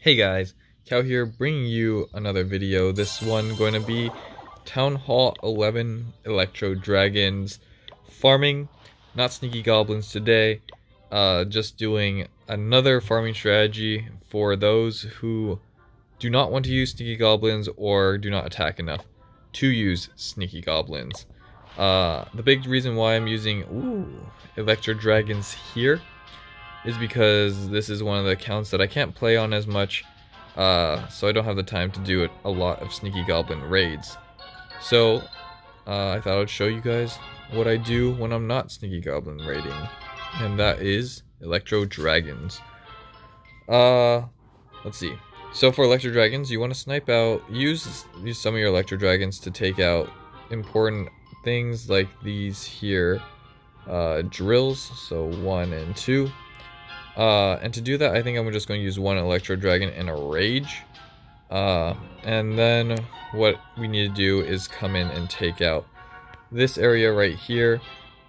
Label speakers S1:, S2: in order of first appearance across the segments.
S1: Hey guys, Cal here bringing you another video. This one going to be Town Hall 11 Electro Dragons farming, not sneaky goblins today. Uh, just doing another farming strategy for those who do not want to use sneaky goblins or do not attack enough to use sneaky goblins. Uh, the big reason why I'm using ooh, Electro Dragons here is because this is one of the accounts that I can't play on as much, uh, so I don't have the time to do a lot of Sneaky Goblin raids. So, uh, I thought I'd show you guys what I do when I'm not Sneaky Goblin raiding, and that is Electro Dragons. Uh, let's see. So for Electro Dragons, you want to snipe out, use, use some of your Electro Dragons to take out important things like these here, uh, drills, so one and two. Uh, and to do that, I think I'm just going to use one Electro Dragon and a Rage. Uh, and then what we need to do is come in and take out this area right here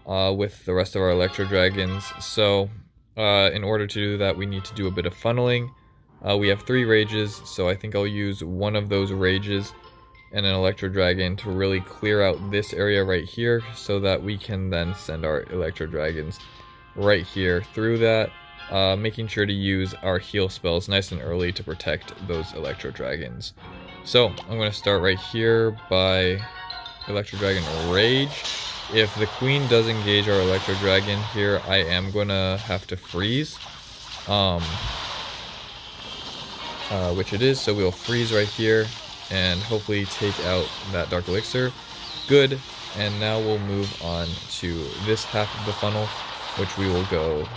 S1: uh, with the rest of our Electro Dragons. So uh, in order to do that, we need to do a bit of funneling. Uh, we have three Rages, so I think I'll use one of those Rages and an Electro Dragon to really clear out this area right here so that we can then send our Electro Dragons right here through that uh, making sure to use our heal spells nice and early to protect those Electro Dragons. So, I'm going to start right here by Electro Dragon Rage. If the Queen does engage our Electro Dragon here, I am going to have to freeze. Um, uh, which it is, so we'll freeze right here and hopefully take out that Dark Elixir. Good, and now we'll move on to this half of the funnel, which we will go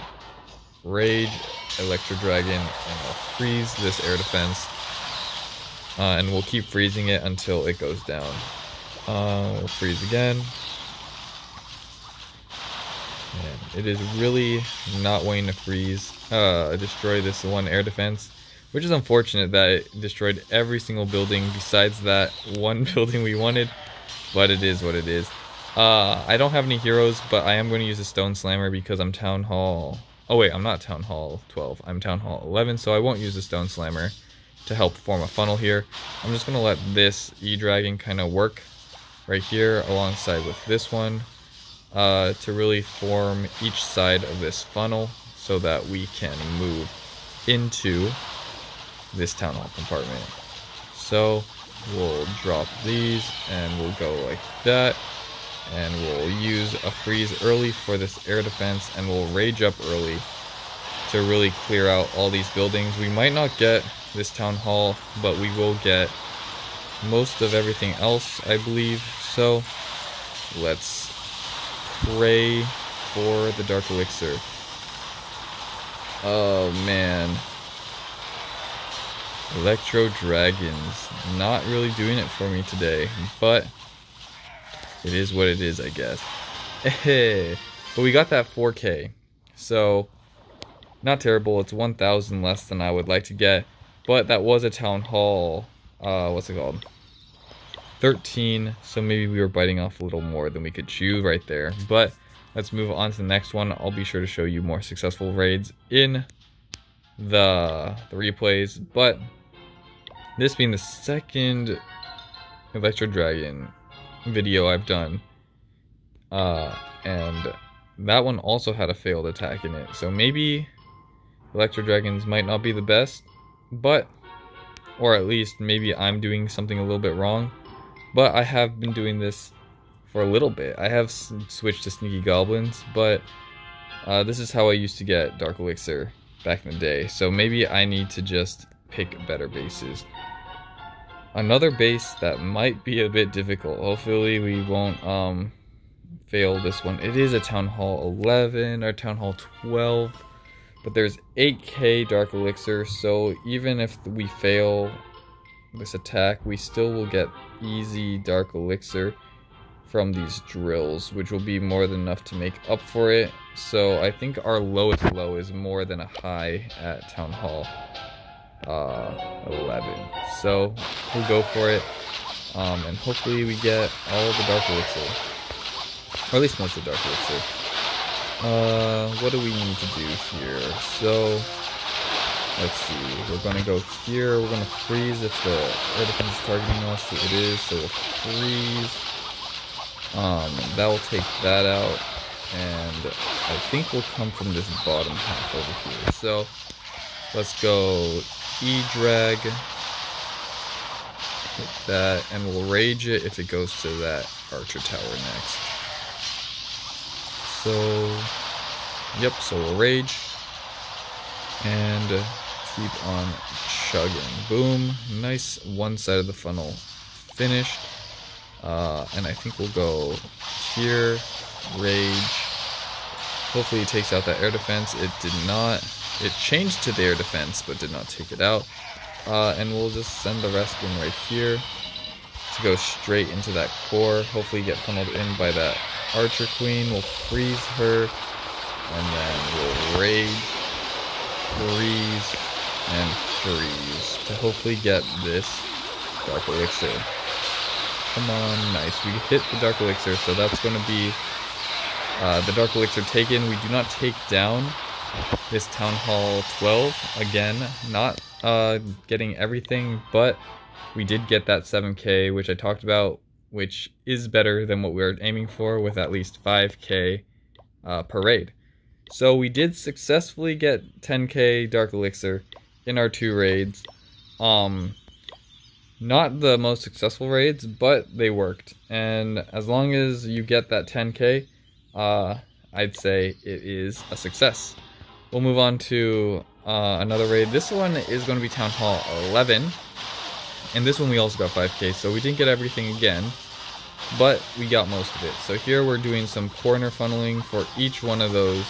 S1: Rage, Electro Dragon, and I'll freeze this air defense. Uh, and we'll keep freezing it until it goes down. Uh, we'll freeze again. It is really not wanting to freeze. Uh, destroy this one air defense. Which is unfortunate that it destroyed every single building besides that one building we wanted. But it is what it is. Uh, I don't have any heroes, but I am going to use a Stone Slammer because I'm Town Hall Oh wait, I'm not Town Hall 12. I'm Town Hall 11, so I won't use the Stone Slammer to help form a funnel here. I'm just going to let this E-Dragon kind of work right here alongside with this one uh, to really form each side of this funnel so that we can move into this Town Hall compartment. So we'll drop these and we'll go like that and we'll use a freeze early for this air defense and we'll rage up early to really clear out all these buildings. We might not get this town hall, but we will get most of everything else, I believe. So let's pray for the Dark Elixir. Oh man. Electro Dragons. Not really doing it for me today, but it is what it is, I guess. but we got that 4K. So, not terrible. It's 1,000 less than I would like to get. But that was a town hall. Uh, what's it called? 13. So maybe we were biting off a little more than we could chew right there. But let's move on to the next one. I'll be sure to show you more successful raids in the, the replays. But this being the second Electro Dragon video I've done. Uh, and that one also had a failed attack in it. So maybe Electro Dragons might not be the best, but, or at least maybe I'm doing something a little bit wrong. But I have been doing this for a little bit. I have switched to Sneaky Goblins, but uh, this is how I used to get Dark Elixir back in the day. So maybe I need to just pick better bases. Another base that might be a bit difficult. Hopefully we won't um, fail this one. It is a Town Hall 11 or Town Hall 12. But there's 8k Dark Elixir, so even if we fail this attack, we still will get easy Dark Elixir from these drills, which will be more than enough to make up for it. So I think our lowest low is more than a high at Town Hall uh, 11. So we'll go for it. Um, and hopefully we get all the Dark Elixir. Or at least most of the Dark Elixir. Uh, what do we need to do here? So, Let's see. We're gonna go here. We're gonna freeze if the air defense is targeting us. It is, so we'll freeze. Um, that will take that out, and I think we'll come from this bottom half over here. So let's go E drag, hit that, and we'll rage it if it goes to that archer tower next. So, yep. So we'll rage and keep on chugging. Boom. Nice one side of the funnel finished. Uh, and I think we'll go here, rage. Hopefully it takes out that air defense. It did not. It changed to the air defense, but did not take it out. Uh, and we'll just send the rest in right here to go straight into that core. Hopefully get funneled in by that archer queen. We'll freeze her, and then we'll rage, freeze, and freeze to hopefully get this dark elixir. Come on, nice. We hit the Dark Elixir, so that's going to be uh, the Dark Elixir taken. We do not take down this Town Hall 12. Again, not uh, getting everything, but we did get that 7k, which I talked about, which is better than what we were aiming for with at least 5k uh, parade. So we did successfully get 10k Dark Elixir in our two raids. Um, not the most successful raids, but they worked. And as long as you get that 10k, uh, I'd say it is a success. We'll move on to uh, another raid. This one is going to be Town Hall 11. And this one we also got 5k, so we didn't get everything again. But we got most of it. So here we're doing some corner funneling for each one of those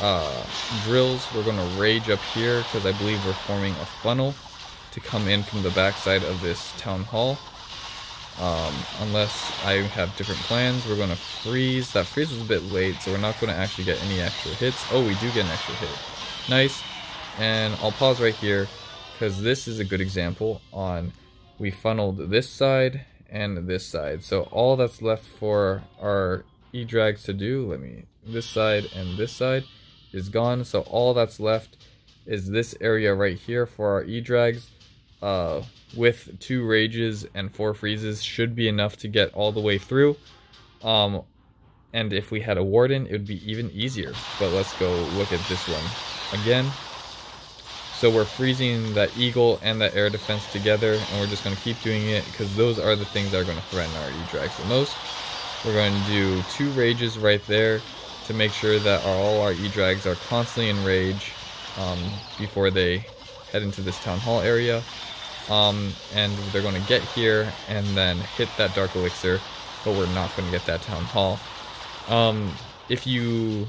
S1: uh, drills. We're going to rage up here because I believe we're forming a funnel to come in from the backside of this town hall. Um, unless I have different plans, we're going to freeze. That freeze was a bit late, so we're not going to actually get any extra hits. Oh, we do get an extra hit. Nice. And I'll pause right here, because this is a good example on we funneled this side and this side. So all that's left for our E-drags to do, let me, this side and this side is gone. So all that's left is this area right here for our E-drags uh, with two rages and four freezes should be enough to get all the way through. Um, and if we had a warden, it would be even easier. But let's go look at this one again. So we're freezing that eagle and that air defense together, and we're just going to keep doing it because those are the things that are going to threaten our E-Drags the most. We're going to do two rages right there to make sure that all our E-Drags are constantly in rage um, before they head into this town hall area. Um, and they're going to get here and then hit that Dark Elixir, but we're not going to get that Town Hall. Um, if you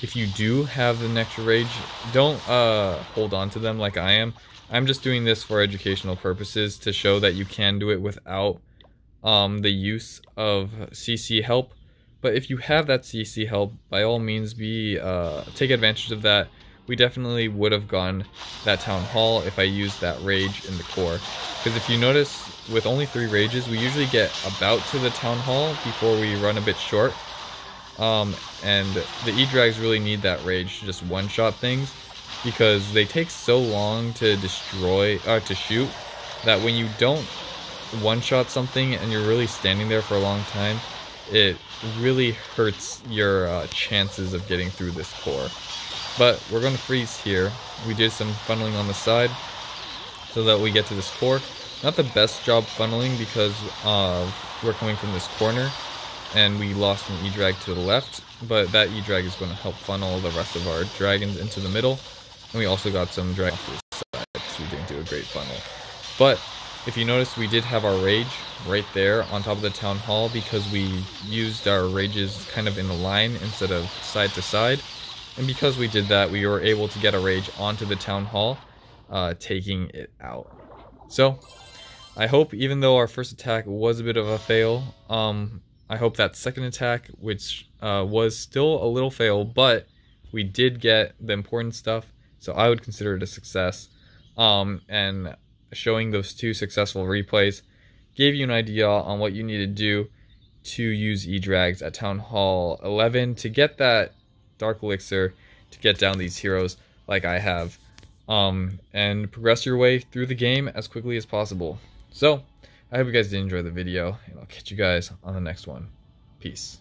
S1: if you do have the Nectar Rage, don't uh, hold on to them like I am. I'm just doing this for educational purposes to show that you can do it without um, the use of CC help. But if you have that CC help, by all means, be uh, take advantage of that we definitely would have gone that town hall if I used that rage in the core. Because if you notice, with only three rages, we usually get about to the town hall before we run a bit short. Um, and the E-Drags really need that rage to just one-shot things because they take so long to destroy, uh, to shoot, that when you don't one-shot something and you're really standing there for a long time, it really hurts your uh, chances of getting through this core. But we're going to freeze here. We did some funneling on the side so that we get to this core. Not the best job funneling because uh, we're coming from this corner and we lost an E-drag to the left, but that E-drag is going to help funnel the rest of our dragons into the middle. And we also got some dragons to the side because we didn't do a great funnel. But if you notice, we did have our rage right there on top of the town hall because we used our rages kind of in a line instead of side to side. And because we did that, we were able to get a rage onto the town hall, uh, taking it out. So, I hope even though our first attack was a bit of a fail, um, I hope that second attack, which uh, was still a little fail, but we did get the important stuff, so I would consider it a success. Um, and showing those two successful replays gave you an idea on what you need to do to use E-Drags at Town Hall 11 to get that Dark Elixir to get down these heroes. like I have, um, and progress your way through the game as quickly as possible. So, I hope you guys did enjoy the video, and I'll catch you guys on the next one. Peace.